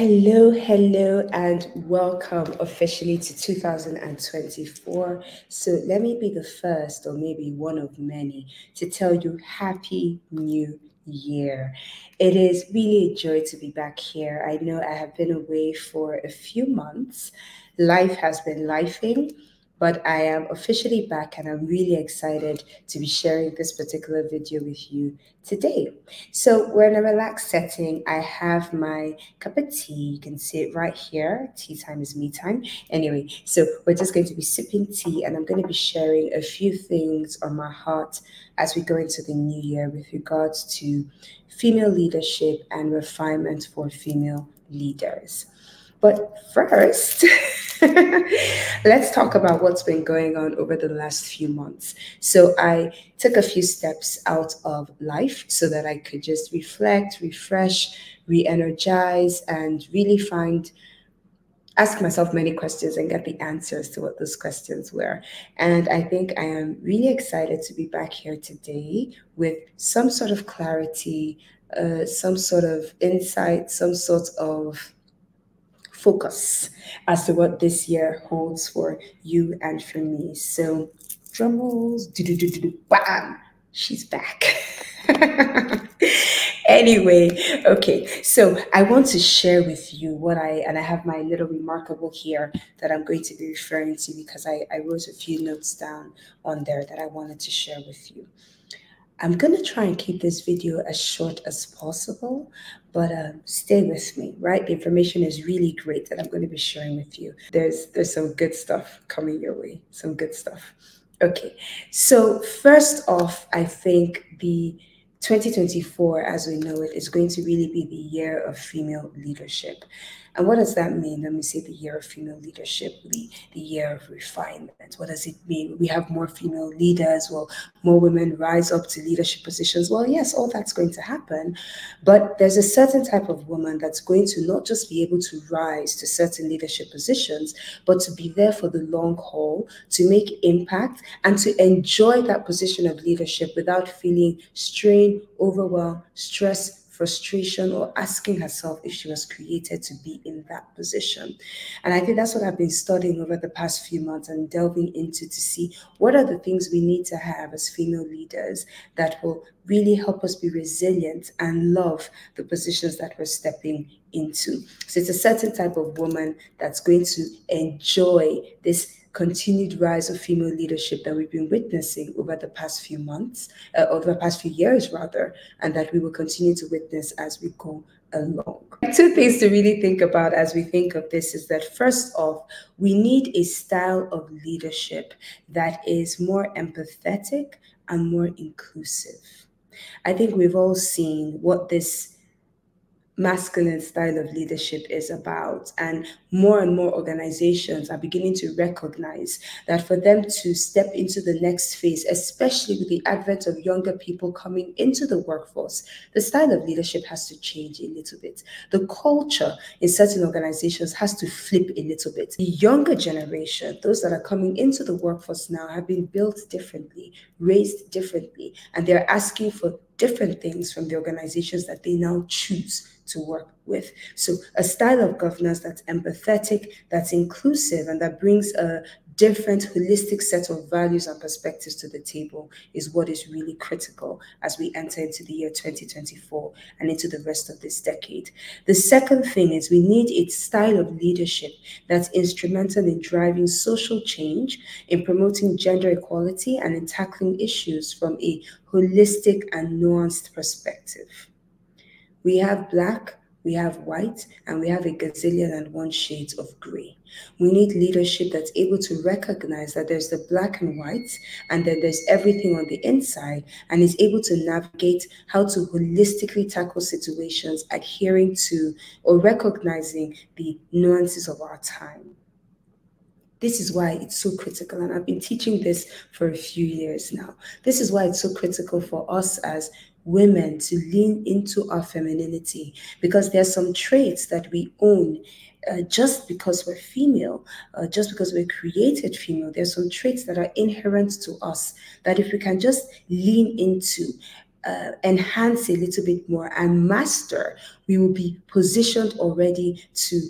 Hello, hello, and welcome officially to 2024. So, let me be the first, or maybe one of many, to tell you Happy New Year. It is really a joy to be back here. I know I have been away for a few months. Life has been lifing but I am officially back and I'm really excited to be sharing this particular video with you today. So we're in a relaxed setting. I have my cup of tea. You can see it right here. Tea time is me time. Anyway, so we're just going to be sipping tea and I'm going to be sharing a few things on my heart as we go into the new year with regards to female leadership and refinement for female leaders. But first, let's talk about what's been going on over the last few months. So, I took a few steps out of life so that I could just reflect, refresh, re energize, and really find ask myself many questions and get the answers to what those questions were. And I think I am really excited to be back here today with some sort of clarity, uh, some sort of insight, some sort of focus as to what this year holds for you and for me. So, drum rolls, bam, she's back. anyway, okay, so I want to share with you what I, and I have my little reMarkable here that I'm going to be referring to because I, I wrote a few notes down on there that I wanted to share with you. I'm going to try and keep this video as short as possible, but um, stay with me, right? The information is really great that I'm going to be sharing with you. There's, there's some good stuff coming your way, some good stuff. Okay, so first off, I think the 2024, as we know it, is going to really be the year of female leadership. And what does that mean? Let me say the year of female leadership, the, the year of refinement. What does it mean? We have more female leaders. Will more women rise up to leadership positions? Well, yes, all that's going to happen. But there's a certain type of woman that's going to not just be able to rise to certain leadership positions, but to be there for the long haul, to make impact, and to enjoy that position of leadership without feeling strain, overwhelm, stressed, frustration or asking herself if she was created to be in that position. And I think that's what I've been studying over the past few months and delving into to see what are the things we need to have as female leaders that will really help us be resilient and love the positions that we're stepping into. So it's a certain type of woman that's going to enjoy this continued rise of female leadership that we've been witnessing over the past few months, uh, over the past few years rather, and that we will continue to witness as we go along. Two things to really think about as we think of this is that first off, we need a style of leadership that is more empathetic and more inclusive. I think we've all seen what this masculine style of leadership is about. And more and more organizations are beginning to recognize that for them to step into the next phase, especially with the advent of younger people coming into the workforce, the style of leadership has to change a little bit. The culture in certain organizations has to flip a little bit. The younger generation, those that are coming into the workforce now, have been built differently, raised differently, and they're asking for different things from the organizations that they now choose to work with. So a style of governance that's empathetic, that's inclusive, and that brings a different holistic set of values and perspectives to the table is what is really critical as we enter into the year 2024 and into the rest of this decade. The second thing is we need a style of leadership that's instrumental in driving social change, in promoting gender equality, and in tackling issues from a holistic and nuanced perspective. We have black, we have white, and we have a gazillion and one shades of gray. We need leadership that's able to recognize that there's the black and white, and that there's everything on the inside, and is able to navigate how to holistically tackle situations, adhering to or recognizing the nuances of our time. This is why it's so critical. And I've been teaching this for a few years now. This is why it's so critical for us as women to lean into our femininity because there are some traits that we own uh, just because we're female, uh, just because we're created female. There's some traits that are inherent to us that if we can just lean into, uh, enhance a little bit more and master, we will be positioned already to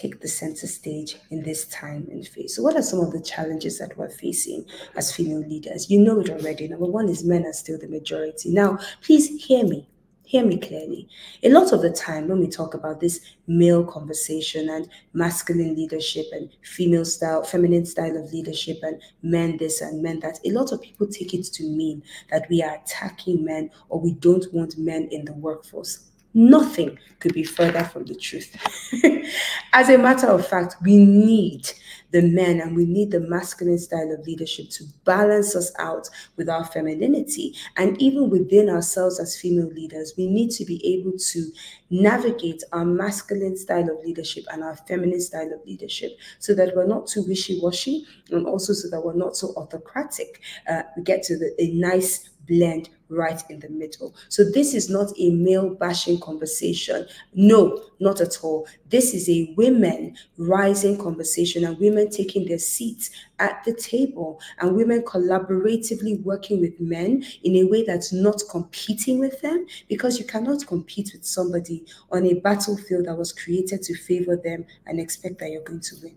take the center stage in this time and phase. So, what are some of the challenges that we're facing as female leaders? You know it already. Number one is men are still the majority. Now, please hear me. Hear me clearly. A lot of the time, when we talk about this male conversation and masculine leadership and female style, feminine style of leadership and men this and men that, a lot of people take it to mean that we are attacking men or we don't want men in the workforce. Nothing could be further from the truth. As a matter of fact, we need the men and we need the masculine style of leadership to balance us out with our femininity. And even within ourselves as female leaders, we need to be able to navigate our masculine style of leadership and our feminine style of leadership so that we're not too wishy washy and also so that we're not so autocratic. Uh, we get to the, a nice blend right in the middle. So this is not a male bashing conversation. No, not at all. This is a women rising conversation and women taking their seats at the table and women collaboratively working with men in a way that's not competing with them because you cannot compete with somebody on a battlefield that was created to favor them and expect that you're going to win.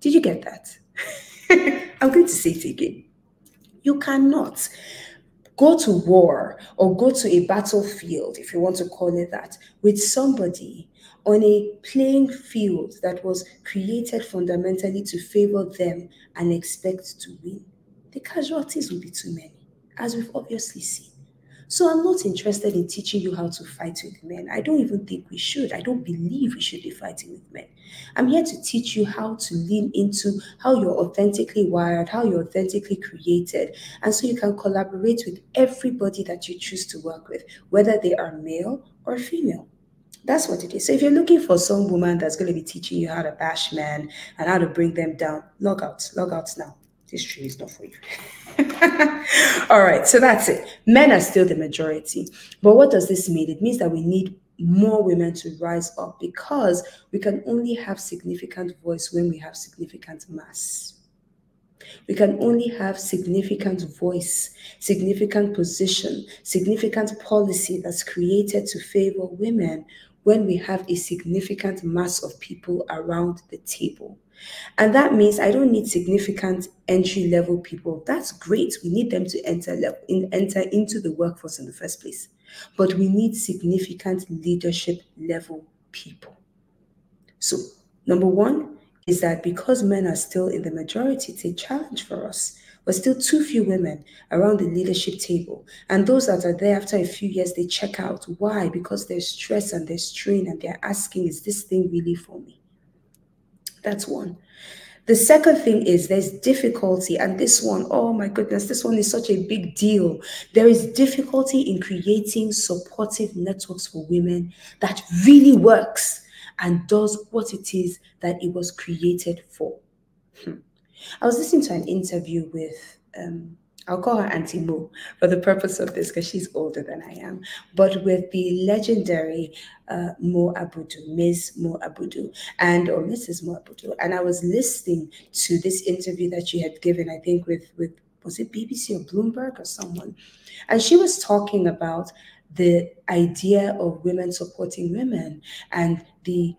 Did you get that? I'm going to say it again. You cannot go to war or go to a battlefield, if you want to call it that, with somebody on a playing field that was created fundamentally to favor them and expect to win. The casualties will be too many, as we've obviously seen. So I'm not interested in teaching you how to fight with men. I don't even think we should. I don't believe we should be fighting with men. I'm here to teach you how to lean into how you're authentically wired, how you're authentically created, and so you can collaborate with everybody that you choose to work with, whether they are male or female. That's what it is. So if you're looking for some woman that's going to be teaching you how to bash men and how to bring them down, log out. Log out now. This tree is not for you. All right, so that's it. Men are still the majority. But what does this mean? It means that we need more women to rise up because we can only have significant voice when we have significant mass. We can only have significant voice, significant position, significant policy that's created to favor women when we have a significant mass of people around the table. And that means I don't need significant entry level people. That's great. We need them to enter level, in, enter into the workforce in the first place. But we need significant leadership level people. So, number one is that because men are still in the majority, it's a challenge for us. We're still too few women around the leadership table. And those that are there after a few years, they check out. Why? Because there's stress and there's strain, and they're asking, is this thing really for me? That's one. The second thing is there's difficulty, and this one, oh my goodness, this one is such a big deal. There is difficulty in creating supportive networks for women that really works and does what it is that it was created for. Hmm. I was listening to an interview with um, I'll call her Auntie Mo for the purpose of this because she's older than I am, but with the legendary uh, Mo Abudu, Ms. Mo Abudu, and or Mrs. Mo Abudu. And I was listening to this interview that she had given, I think, with, with was it BBC or Bloomberg or someone? And she was talking about the idea of women supporting women and the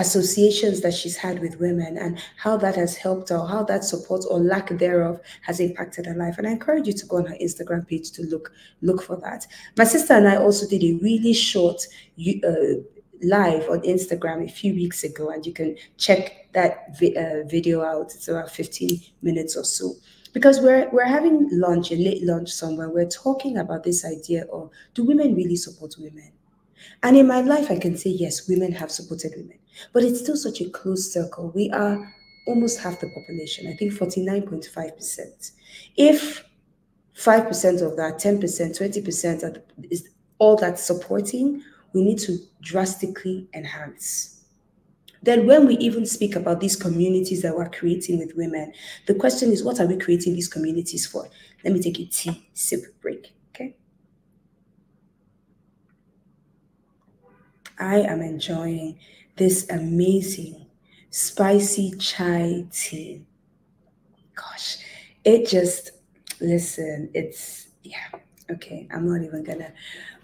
associations that she's had with women and how that has helped her, how that support or lack thereof has impacted her life. And I encourage you to go on her Instagram page to look look for that. My sister and I also did a really short uh, live on Instagram a few weeks ago, and you can check that vi uh, video out. It's about 15 minutes or so. Because we're we're having lunch, a late lunch somewhere. We're talking about this idea of do women really support women? And in my life, I can say, yes, women have supported women, but it's still such a closed circle. We are almost half the population, I think 49.5%. If 5% of that, 10%, 20% is all that's supporting, we need to drastically enhance. Then, when we even speak about these communities that we're creating with women, the question is, what are we creating these communities for? Let me take a tea sip break. I am enjoying this amazing spicy chai tea. Gosh, it just, listen, it's, yeah, Okay, I'm not even gonna,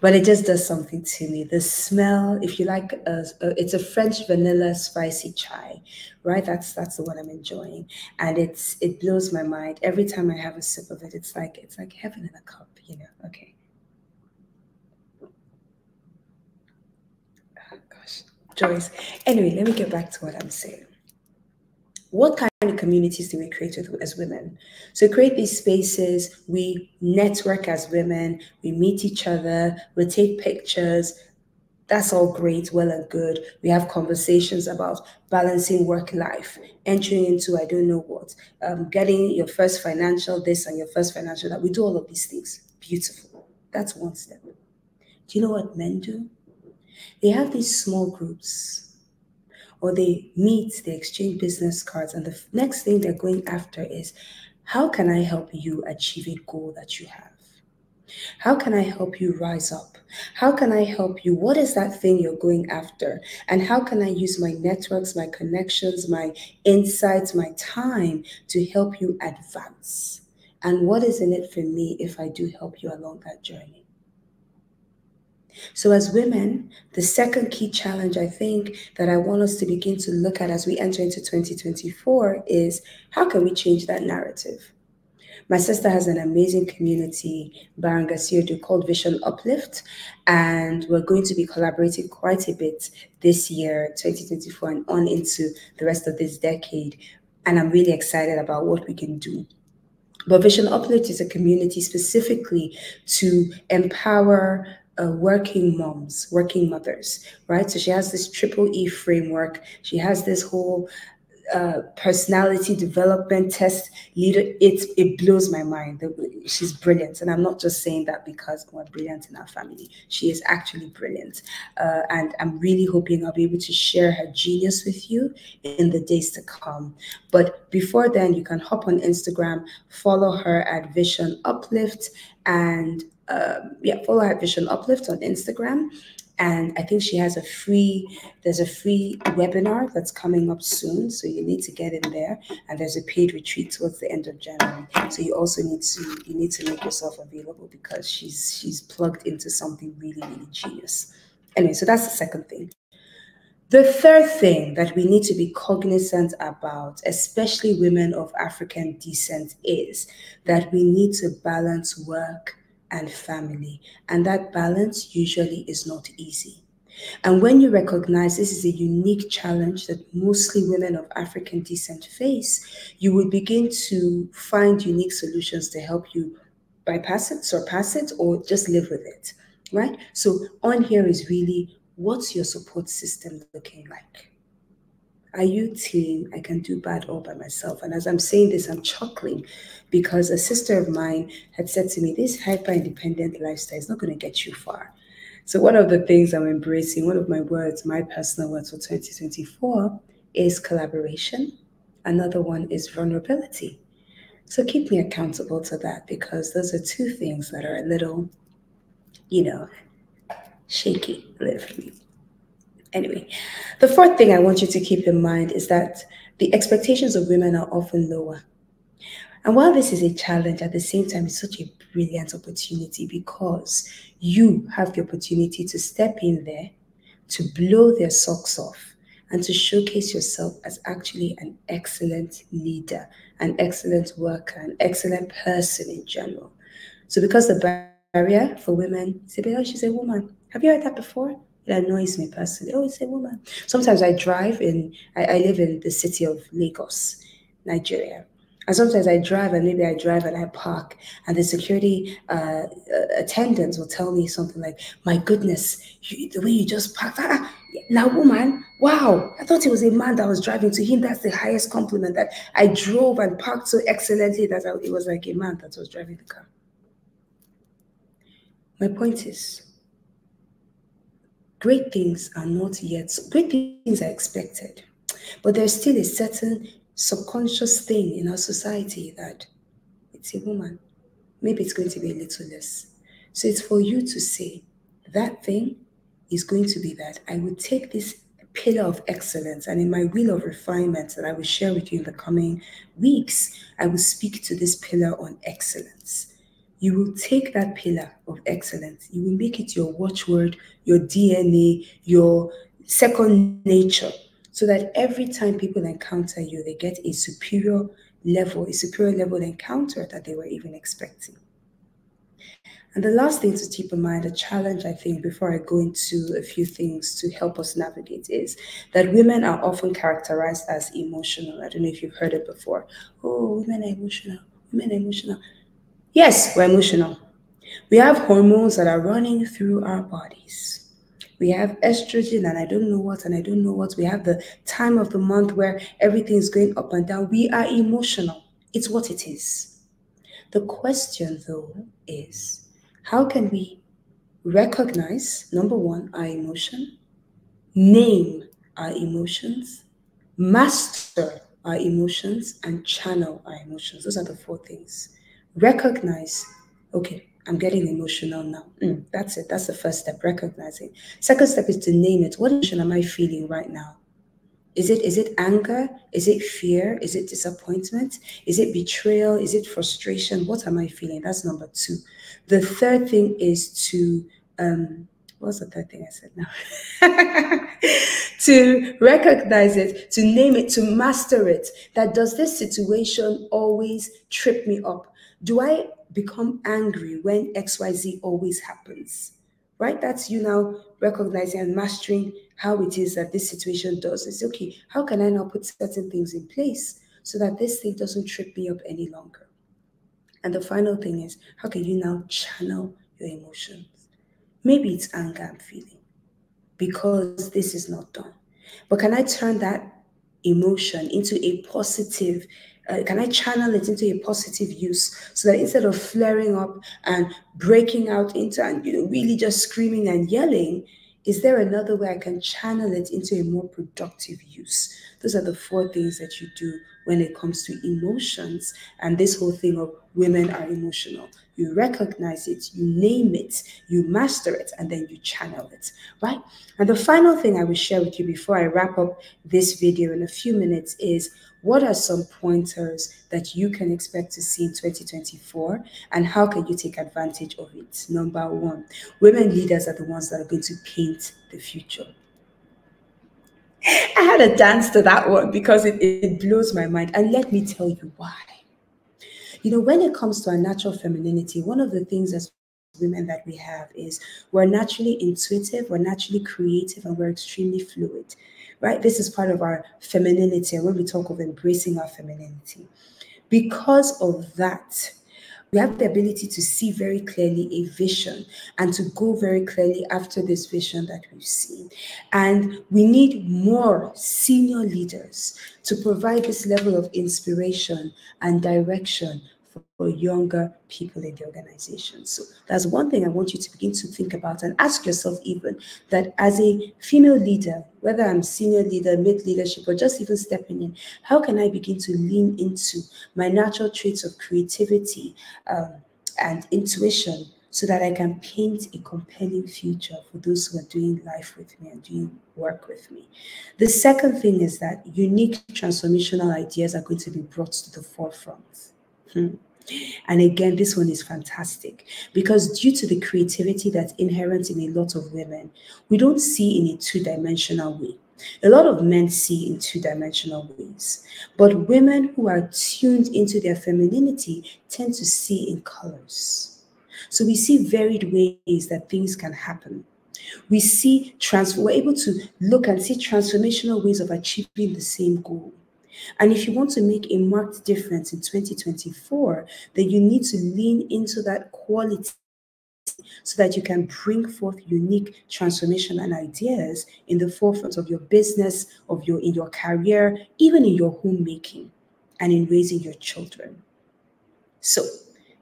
but it just does something to me. The smell, if you like, a, a, it's a French vanilla spicy chai, right? That's that's the one I'm enjoying, and it's it blows my mind every time I have a sip of it. It's like it's like heaven in a cup, you know. Okay. Oh, gosh, Joyce. Anyway, let me get back to what I'm saying what kind of communities do we create with, as women? So create these spaces, we network as women, we meet each other, we take pictures. That's all great, well and good. We have conversations about balancing work life, entering into I don't know what, um, getting your first financial this and your first financial that. We do all of these things. Beautiful. That's one step. Do you know what men do? They have these small groups or they meet, they exchange business cards, and the next thing they're going after is how can I help you achieve a goal that you have? How can I help you rise up? How can I help you? What is that thing you're going after? And how can I use my networks, my connections, my insights, my time to help you advance? And what is in it for me if I do help you along that journey? So, as women, the second key challenge I think that I want us to begin to look at as we enter into 2024 is how can we change that narrative? My sister has an amazing community, Baron Barangasirdu, called Vision Uplift, and we're going to be collaborating quite a bit this year, 2024, and on into the rest of this decade. And I'm really excited about what we can do. But Vision Uplift is a community specifically to empower uh, working moms, working mothers, right? So she has this triple E framework. She has this whole uh, personality development test leader. It it blows my mind. She's brilliant, and I'm not just saying that because we're brilliant in our family. She is actually brilliant, uh, and I'm really hoping I'll be able to share her genius with you in the days to come. But before then, you can hop on Instagram, follow her at Vision Uplift, and um, yeah, follow her Vision Uplift on Instagram. And I think she has a free, there's a free webinar that's coming up soon. So you need to get in there. And there's a paid retreat towards the end of January. So you also need to, you need to make yourself available because she's, she's plugged into something really, really genius. Anyway, so that's the second thing. The third thing that we need to be cognizant about, especially women of African descent, is that we need to balance work and family. And that balance usually is not easy. And when you recognize this is a unique challenge that mostly women of African descent face, you will begin to find unique solutions to help you bypass it, surpass it, or just live with it. Right? So, on here is really what's your support system looking like? Are you team? I can do bad all by myself. And as I'm saying this, I'm chuckling because a sister of mine had said to me, This hyper independent lifestyle is not going to get you far. So, one of the things I'm embracing, one of my words, my personal words for 2024 is collaboration. Another one is vulnerability. So, keep me accountable to that because those are two things that are a little, you know, shaky a for me. Anyway, the fourth thing I want you to keep in mind is that the expectations of women are often lower. And while this is a challenge, at the same time, it's such a brilliant opportunity because you have the opportunity to step in there, to blow their socks off, and to showcase yourself as actually an excellent leader, an excellent worker, an excellent person in general. So, because the barrier for women, say, oh, she's a woman. Have you heard that before? It annoys me personally. Oh, it's a woman. Sometimes I drive in, I, I live in the city of Lagos, Nigeria. And sometimes I drive and maybe I drive and I park and the security uh, uh attendants will tell me something like, my goodness, you, the way you just parked, ah, now woman, wow, I thought it was a man that was driving to him. That's the highest compliment that I drove and parked so excellently that I, it was like a man that was driving the car. My point is, great things are not yet, great things are expected, but there's still a certain subconscious thing in our society that it's a woman. Maybe it's going to be a little less. So it's for you to say, that thing is going to be that. I will take this pillar of excellence and in my wheel of refinement that I will share with you in the coming weeks, I will speak to this pillar on excellence. You will take that pillar of excellence, you will make it your watchword, your DNA, your second nature, so that every time people encounter you, they get a superior level, a superior level encounter that they were even expecting. And the last thing to keep in mind, a challenge I think before I go into a few things to help us navigate is that women are often characterized as emotional. I don't know if you've heard it before. Oh, women are emotional. Women are emotional. Yes, we're emotional. We have hormones that are running through our bodies. We have estrogen and I don't know what and I don't know what. We have the time of the month where everything's going up and down. We are emotional. It's what it is. The question though is how can we recognize, number one, our emotion, name our emotions, master our emotions, and channel our emotions? Those are the four things. Recognize, okay, I'm getting emotional now. Mm, that's it. That's the first step, recognizing. Second step is to name it. What emotion am I feeling right now? Is it is it anger? Is it fear? Is it disappointment? Is it betrayal? Is it frustration? What am I feeling? That's number two. The third thing is to um what's the third thing I said now? to recognize it, to name it, to master it. That does this situation always trip me up? Do I become angry when XYZ always happens? Right? That's you now recognizing and mastering how it is that this situation does. It's okay, how can I now put certain things in place so that this thing doesn't trip me up any longer? And the final thing is, how can you now channel your emotions? Maybe it's anger I'm feeling because this is not done. But can I turn that emotion into a positive uh, can I channel it into a positive use so that instead of flaring up and breaking out into and you know really just screaming and yelling, is there another way I can channel it into a more productive use? Those are the four things that you do when it comes to emotions and this whole thing of women are emotional. You recognize it, you name it, you master it, and then you channel it, right? And the final thing I will share with you before I wrap up this video in a few minutes is what are some pointers that you can expect to see in 2024 and how can you take advantage of it? Number one, women leaders are the ones that are going to paint the future. I had a dance to that one because it, it blows my mind. And let me tell you why. You know, when it comes to our natural femininity, one of the things as women that we have is we're naturally intuitive, we're naturally creative, and we're extremely fluid right? This is part of our femininity and when we talk of embracing our femininity. Because of that, we have the ability to see very clearly a vision and to go very clearly after this vision that we've seen. And we need more senior leaders to provide this level of inspiration and direction for younger people in the organization. So that's one thing I want you to begin to think about and ask yourself even that as a female leader, whether I'm senior leader, mid leadership, or just even stepping in, how can I begin to lean into my natural traits of creativity um, and intuition so that I can paint a compelling future for those who are doing life with me and doing work with me. The second thing is that unique transformational ideas are going to be brought to the forefront. Hmm. And again, this one is fantastic because due to the creativity that's inherent in a lot of women, we don't see in a two dimensional way. A lot of men see in two dimensional ways, but women who are tuned into their femininity tend to see in colors. So we see varied ways that things can happen. We see trans we're able to look and see transformational ways of achieving the same goal. And if you want to make a marked difference in 2024, then you need to lean into that quality so that you can bring forth unique transformation and ideas in the forefront of your business, of your in your career, even in your homemaking and in raising your children. So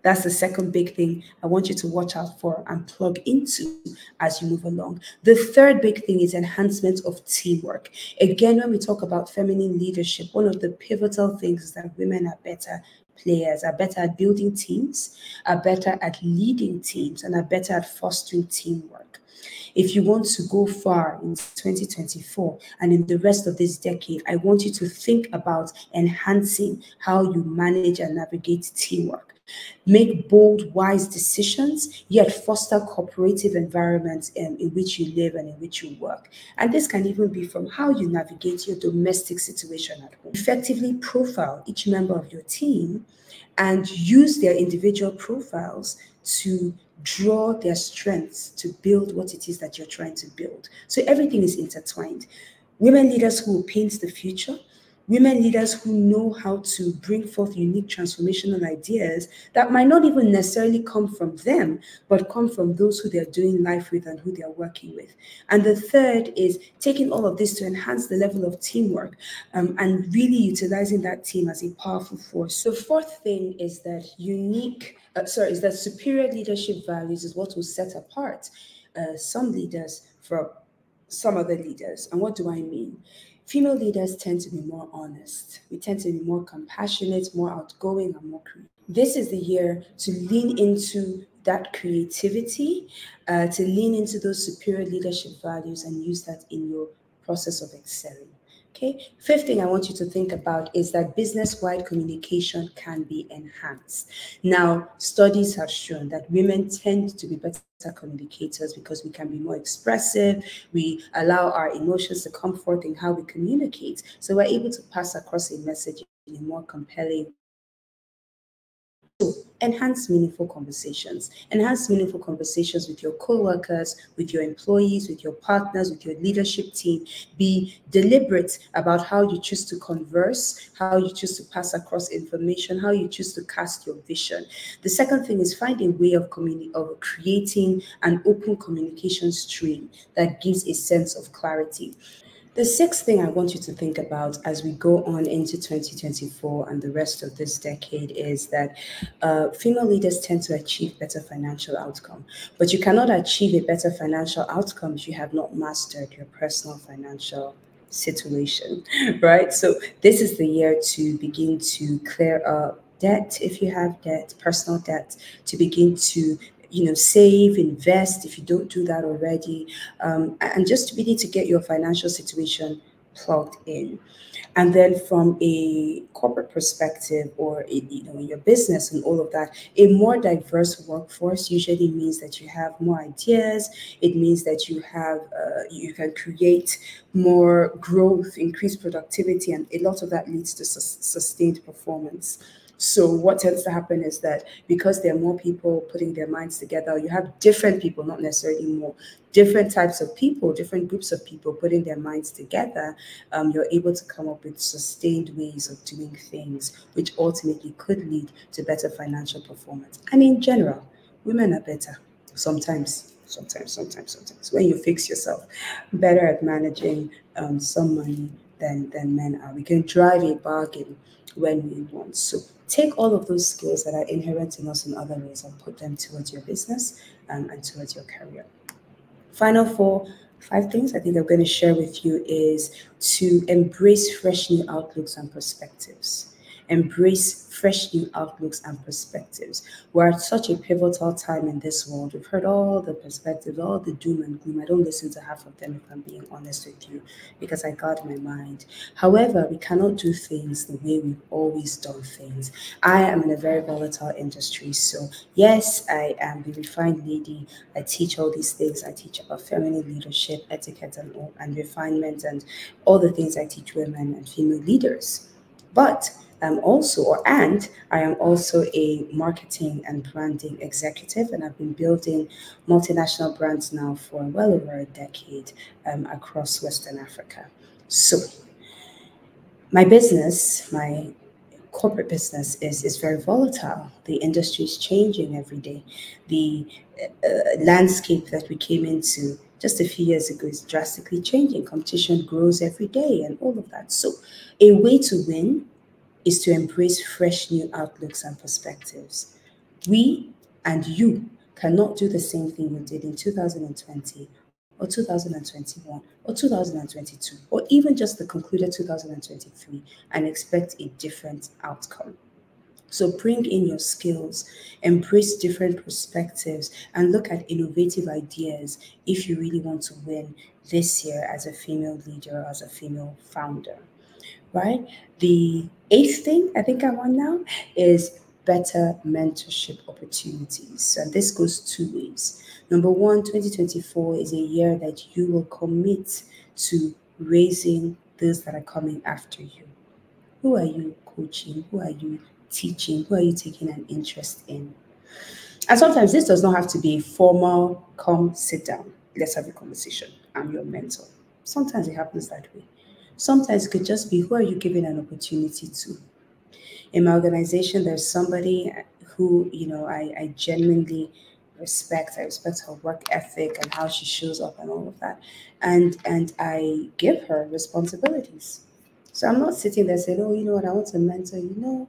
that's the second big thing I want you to watch out for and plug into as you move along. The third big thing is enhancement of teamwork. Again, when we talk about feminine leadership, one of the pivotal things is that women are better players, are better at building teams, are better at leading teams, and are better at fostering teamwork. If you want to go far in 2024 and in the rest of this decade, I want you to think about enhancing how you manage and navigate teamwork make bold, wise decisions, yet foster cooperative environments in, in, which you live and in which you work. And this can even be from how you navigate your domestic situation at home. Effectively profile each member of your team and use their individual profiles to draw their strengths to build what it is that you're trying to build. So everything is intertwined. Women leaders who will paint the future, women leaders who know how to bring forth unique transformational ideas that might not even necessarily come from them, but come from those who they're doing life with and who they're working with. And the third is taking all of this to enhance the level of teamwork um, and really utilizing that team as a powerful force. The fourth thing is that unique, uh, sorry, is that superior leadership values is what will set apart uh, some leaders from some other leaders. And what do I mean? Female leaders tend to be more honest. We tend to be more compassionate, more outgoing, and more creative. This is the year to lean into that creativity, uh, to lean into those superior leadership values and use that in your process of excelling. Okay. Fifth thing I want you to think about is that business wide communication can be enhanced. Now, studies have shown that women tend to be better communicators because we can be more expressive. We allow our emotions to come forth in how we communicate. So we're able to pass across a message in a more compelling enhance meaningful conversations. Enhance meaningful conversations with your co-workers, with your employees, with your partners, with your leadership team. Be deliberate about how you choose to converse, how you choose to pass across information, how you choose to cast your vision. The second thing is find a way of, of creating an open communication stream that gives a sense of clarity. The sixth thing I want you to think about as we go on into 2024 and the rest of this decade is that uh, female leaders tend to achieve better financial outcome. But you cannot achieve a better financial outcome if you have not mastered your personal financial situation, right? So this is the year to begin to clear up debt if you have debt, personal debt, to begin to you know, save, invest if you don't do that already, um, and just really to get your financial situation plugged in. And then from a corporate perspective or you know your business and all of that, a more diverse workforce usually means that you have more ideas. It means that you have uh, you can create more growth, increase productivity, and a lot of that leads to su- sustained performance. So what tends to happen is that because there are more people putting their minds together, you have different people, not necessarily more, different types of people, different groups of people putting their minds together, um, you're able to come up with sustained ways of doing things, which ultimately could lead to better financial performance. And in general, women are better sometimes sometimes, sometimes, sometimes. When you fix yourself, better at managing um, some money than than men are. We can drive a bargain when we want. So take all of those skills that are inherent in us in other ways and put them towards your business um, and towards your career. Final four, five things I think I'm going to share with you is to embrace fresh new outlooks and perspectives embrace fresh new outlooks and perspectives. We're at such a pivotal time in this world. We've heard all the perspectives, all the doom and gloom. I don't listen to half of them if I'm being honest with you, because I guard my mind. However, we cannot do things the way we've always done things. I am in a very volatile industry. So, yes, I am the refined lady. I teach all these things. I teach about feminine leadership, etiquette, and, and refinement, and all the things I teach women and female leaders. But I'm also, or and I am also a marketing and branding executive, and I've been building multinational brands now for well over a decade um, across Western Africa. So, my business, my corporate business is, is very volatile. The industry is changing every day. The uh, landscape that we came into just a few years ago is drastically changing. Competition grows every day and all of that. So, a way to win is to embrace fresh new outlooks and perspectives. We and you cannot do the same thing you did in 2020 or 2021 or 2022 or even just the concluded 2023 and expect a different outcome. So bring in your skills, embrace different perspectives, and look at innovative ideas if you really want to win this year as a female leader, as a female founder right? The eighth thing I think I want now is better mentorship opportunities. And this goes two ways. Number one, 2024 is a year that you will commit to raising those that are coming after you. Who are you coaching? Who are you teaching? Who are you taking an interest in? And sometimes this does not have to be formal, come sit down, let's have a conversation. I'm your mentor. Sometimes it happens that way. Sometimes it could just be who are you giving an opportunity to? In my organization, there's somebody who, you know, I, I genuinely respect. I respect her work ethic and how she shows up and all of that. And and I give her responsibilities. So I'm not sitting there saying, oh, you know what, I want to mentor. You know,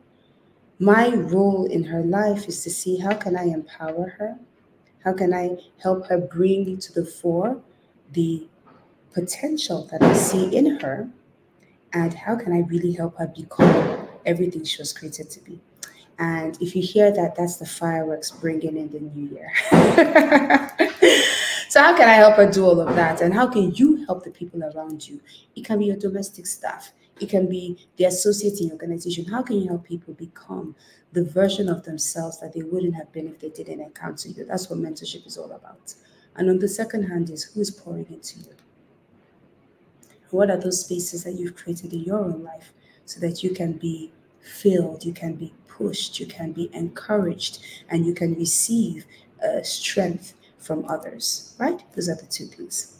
my role in her life is to see how can I empower her? How can I help her bring to the fore the potential that I see in her? And how can I really help her become everything she was created to be? And if you hear that, that's the fireworks bringing in the new year. so, how can I help her do all of that? And how can you help the people around you? It can be your domestic staff, it can be the associates in your organization. How can you help people become the version of themselves that they wouldn't have been if they didn't encounter you? That's what mentorship is all about. And on the second hand, is who's pouring into you? What are those spaces that you've created in your own life so that you can be filled, you can be pushed, you can be encouraged, and you can receive uh, strength from others, right? Those are the two things.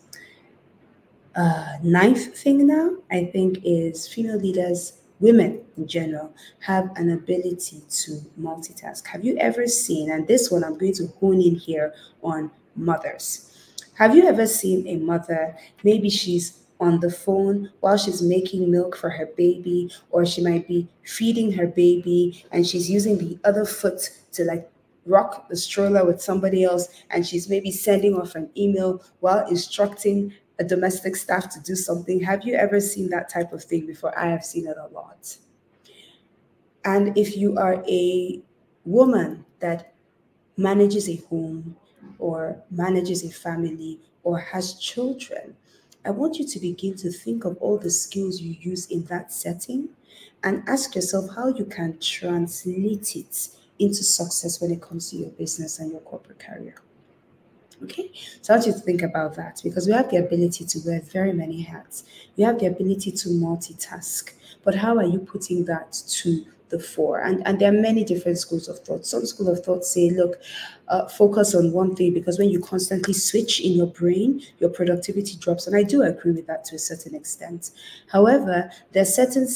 Uh, ninth thing now, I think, is female leaders, women in general, have an ability to multitask. Have you ever seen, and this one I'm going to hone in here on mothers. Have you ever seen a mother, maybe she's on the phone while she's making milk for her baby, or she might be feeding her baby and she's using the other foot to like rock the stroller with somebody else, and she's maybe sending off an email while instructing a domestic staff to do something. Have you ever seen that type of thing before? I have seen it a lot. And if you are a woman that manages a home or manages a family or has children, I want you to begin to think of all the skills you use in that setting and ask yourself how you can translate it into success when it comes to your business and your corporate career. Okay, so I want you to think about that because we have the ability to wear very many hats. We have the ability to multitask, but how are you putting that to the fore. And, and there are many different schools of thought. Some school of thought say, look, uh, focus on one thing because when you constantly switch in your brain, your productivity drops. And I do agree with that to a certain extent. However, there are certain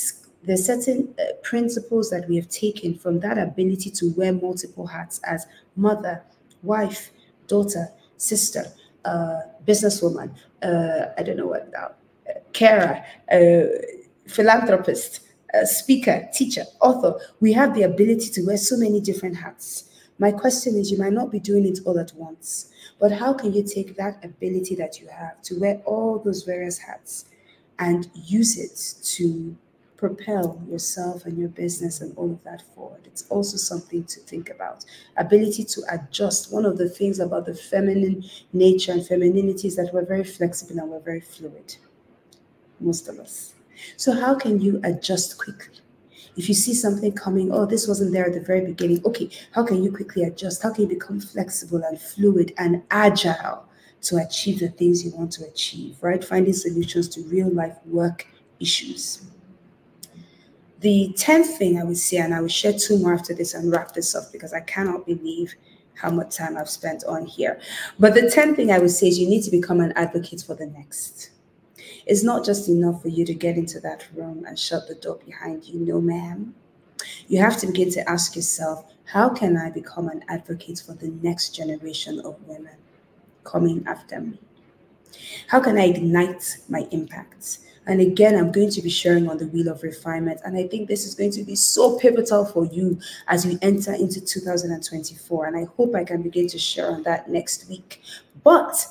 there are certain uh, principles that we have taken from that ability to wear multiple hats as mother, wife, daughter, sister, uh, businesswoman, uh, I don't know what now, uh, carer, uh, philanthropist, speaker, teacher, author, we have the ability to wear so many different hats. My question is you might not be doing it all at once, but how can you take that ability that you have to wear all those various hats and use it to propel yourself and your business and all of that forward. It's also something to think about. Ability to adjust. One of the things about the feminine nature and femininity is that we're very flexible and we're very fluid. Most of us. So, how can you adjust quickly? If you see something coming, oh, this wasn't there at the very beginning. Okay, how can you quickly adjust? How can you become flexible and fluid and agile to achieve the things you want to achieve, right? Finding solutions to real life work issues. The 10th thing I would say, and I will share two more after this and wrap this up because I cannot believe how much time I've spent on here. But the 10th thing I would say is you need to become an advocate for the next. It's not just enough for you to get into that room and shut the door behind you. No, ma'am. You have to begin to ask yourself, how can I become an advocate for the next generation of women coming after me? How can I ignite my impacts? And again, I'm going to be sharing on the wheel of refinement. And I think this is going to be so pivotal for you as we enter into 2024. And I hope I can begin to share on that next week. But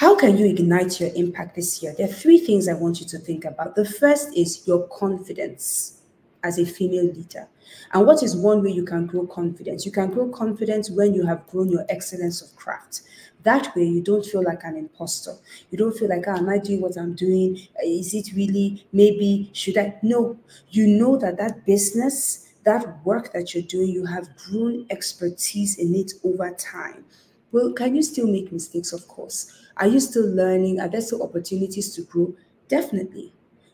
how can you ignite your impact this year? There are three things I want you to think about. The first is your confidence as a female leader. And what is one way you can grow confidence? You can grow confidence when you have grown your excellence of craft. That way, you don't feel like an imposter. You don't feel like, oh, am I doing what I'm doing? Is it really, maybe, should I? No, you know that that business that work that you're doing, you have grown expertise in it over time. Well, can you still make mistakes? Of course. Are you still learning? Are there still opportunities to grow? Definitely.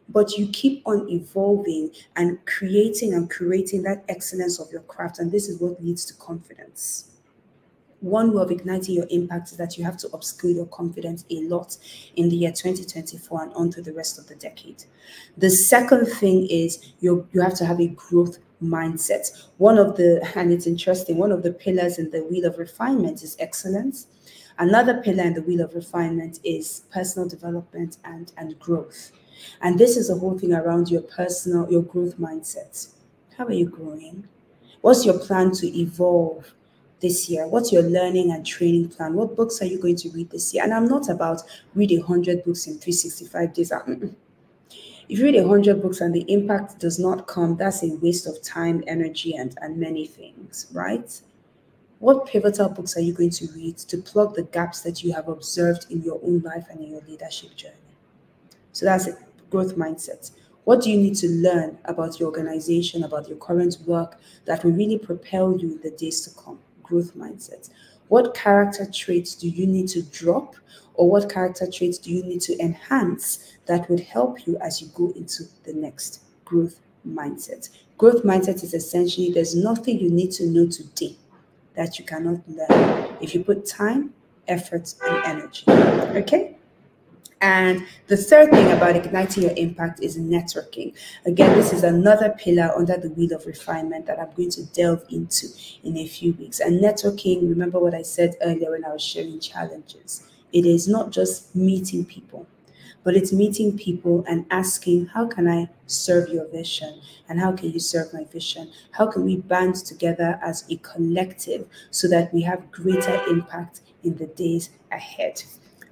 But you keep on evolving and creating and curating that excellence of your craft. And this is what leads to confidence one way of igniting your impact is that you have to upskill your confidence a lot in the year 2024 and on through the rest of the decade. The second thing is you you have to have a growth mindset. One of the, and it's interesting, one of the pillars in the wheel of refinement is excellence. Another pillar in the wheel of refinement is personal development and, and growth. And this is the whole thing around your personal, your growth mindset. How are you growing? What's your plan to evolve this year? What's your learning and training plan? What books are you going to read this year? And I'm not about reading 100 books in 365 days. Ah, if you read 100 books and the impact does not come, that's a waste of time, energy, and, and many things, right? What pivotal books are you going to read to plug the gaps that you have observed in your own life and in your leadership journey? So that's a growth mindset. What do you need to learn about your organization, about your current work that will really propel you in the days to come? growth mindset. What character traits do you need to drop, or what character traits do you need to enhance that would help you as you go into the next growth mindset? Growth mindset is essentially there's nothing you need to know today that you cannot learn if you put time, effort, and energy. Okay? And the third thing about igniting your impact is networking. Again, this is another pillar under the wheel of refinement that I'm going to delve into in a few weeks. And networking, remember what I said earlier when I was sharing challenges. It is not just meeting people, but it's meeting people and asking, how can I serve your vision? And how can you serve my vision? How can we band together as a collective so that we have greater impact in the days ahead?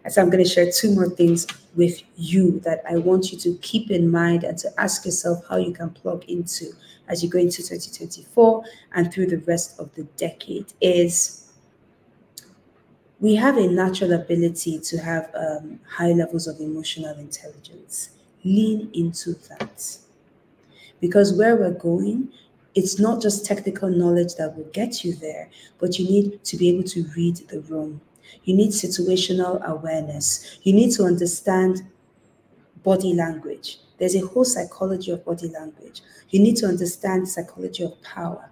So I'm going to share two more things with you that I want you to keep in mind and to ask yourself how you can plug into as you go into 2024 and through the rest of the decade is we have a natural ability to have um, high levels of emotional intelligence. Lean into that. Because where we're going, it's not just technical knowledge that will get you there, but you need to be able to read the room you need situational awareness. You need to understand body language. There's a whole psychology of body language. You need to understand psychology of power.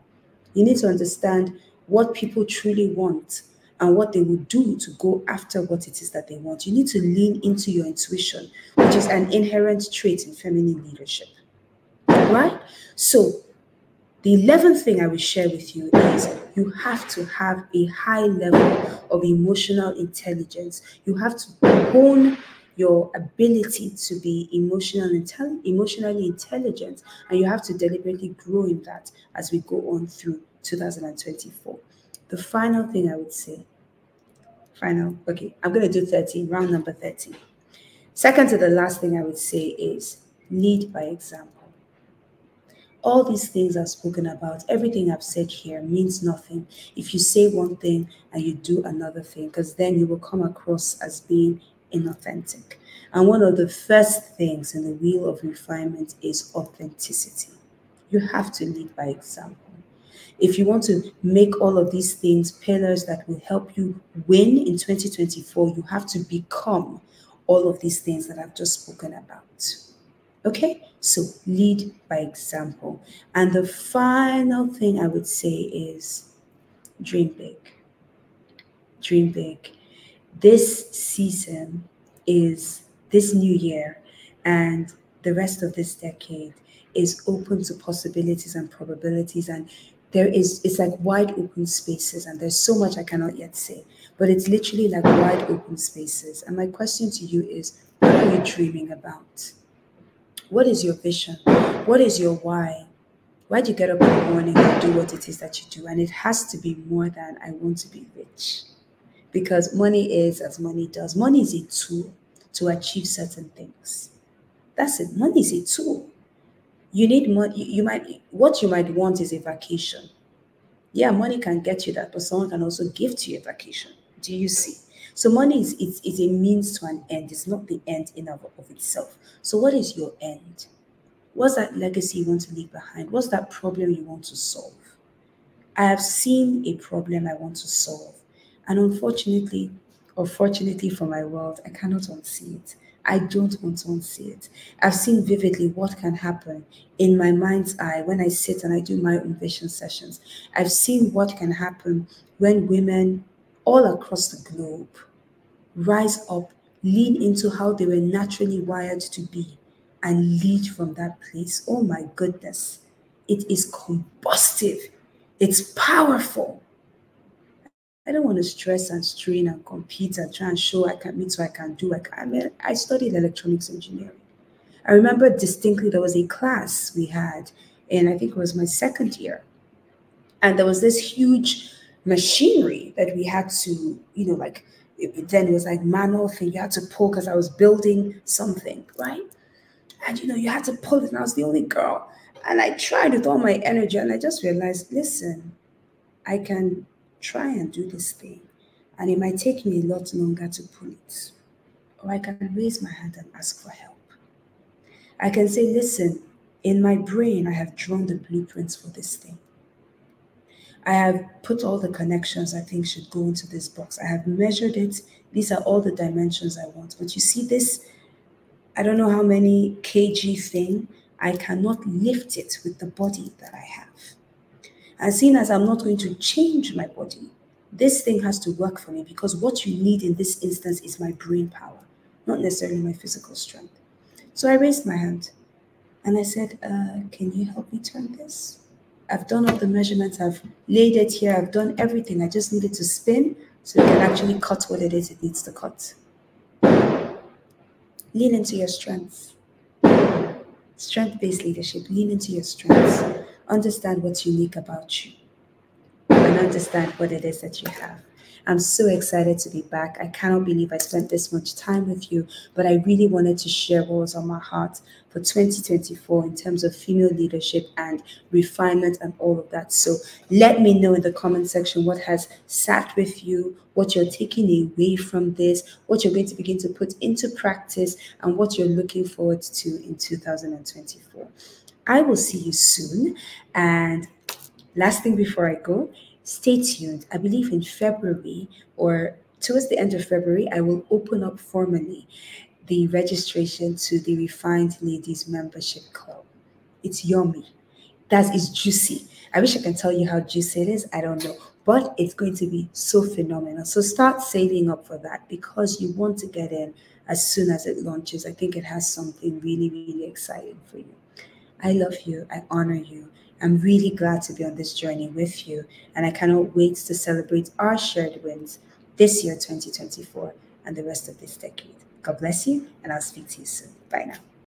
You need to understand what people truly want and what they will do to go after what it is that they want. You need to lean into your intuition, which is an inherent trait in feminine leadership. Right? So, the 11th thing I will share with you is you have to have a high level of emotional intelligence. You have to hone your ability to be emotional intel- emotionally intelligent, and you have to deliberately grow in that as we go on through 2024. The final thing I would say, final, okay, I'm going to do 13, round number 13. Second to the last thing I would say is lead by example. All these things I've spoken about, everything I've said here means nothing if you say one thing and you do another thing, because then you will come across as being inauthentic. And one of the first things in the wheel of refinement is authenticity. You have to lead by example. If you want to make all of these things pillars that will help you win in 2024, you have to become all of these things that I've just spoken about. Okay, so lead by example. And the final thing I would say is dream big. Dream big. This season is this new year and the rest of this decade is open to possibilities and probabilities and there is it's like wide open spaces and there's so much i cannot yet say but it's literally like wide open spaces and my question to you is what are you dreaming about what is your vision? What is your why? Why do you get up in the morning and do what it is that you do? And it has to be more than I want to be rich. Because money is as money does. Money is a tool to achieve certain things. That's it. Money is a tool. You need money. You might what you might want is a vacation. Yeah, money can get you that, but someone can also give to you a vacation. Do you see? So money is, is, is a means to an end. It's not the end in of, of itself. So what is your end? What's that legacy you want to leave behind? What's that problem you want to solve? I have seen a problem I want to solve. And unfortunately, or fortunately for my world, I cannot unsee it. I don't want to unsee it. I've seen vividly what can happen in my mind's eye when I sit and I do my own vision sessions. I've seen what can happen when women all across the globe rise up, lean into how they were naturally wired to be, and lead from that place. Oh my goodness. It is combustive, it's powerful. I don't want to stress and strain and compete and try and show I can meet so I can do. I, can, I mean, I studied electronics engineering. I remember distinctly there was a class we had, and I think it was my second year. And there was this huge machinery that we had to, you know, like, it, then it was like manual thing you had to pull because I was building something, right? And, you know, you had to pull it, and I was the only girl. And I tried with all my energy, and I just realized, listen, I can try and do this thing. And it might take me a lot longer to pull it. Or I can raise my hand and ask for help. I can say, listen, in my brain, I have drawn the blueprints for this thing. I have put all the connections I think should go into this box. I have measured it. These are all the dimensions I want. But you see, this, I don't know how many kg thing, I cannot lift it with the body that I have. And seeing as I'm not going to change my body, this thing has to work for me because what you need in this instance is my brain power, not necessarily my physical strength. So I raised my hand and I said, uh, Can you help me turn this? I've done all the measurements, I've laid it here, I've done everything. I just needed to spin so it can actually cut what it is it needs to cut. Lean into your strengths. Strength based leadership, lean into your strengths understand what's unique about you and understand what it is that you have. I'm so excited to be back. I cannot believe I spent this much time with you, but I really wanted to share what was on my heart for 2024 in terms of female leadership and refinement and all of that. So let me know in the comment section what has sat with you, what you're taking away from this, what you're going to begin to put into practice, and what you're looking forward to in 2024. I will see you soon. And last thing before I go, stay tuned. I believe in February or towards the end of February, I will open up formally the registration to the Refined Ladies Membership Club. It's yummy. That is juicy. I wish I can tell you how juicy it is. I don't know. But it's going to be so phenomenal. So start saving up for that because you want to get in as soon as it launches. I think it has something really, really exciting for you. I love you. I honor you. I'm really glad to be on this journey with you, and I cannot wait to celebrate our shared wins this year, 2024, and the rest of this decade. God bless you, and I'll speak to you soon. Bye now.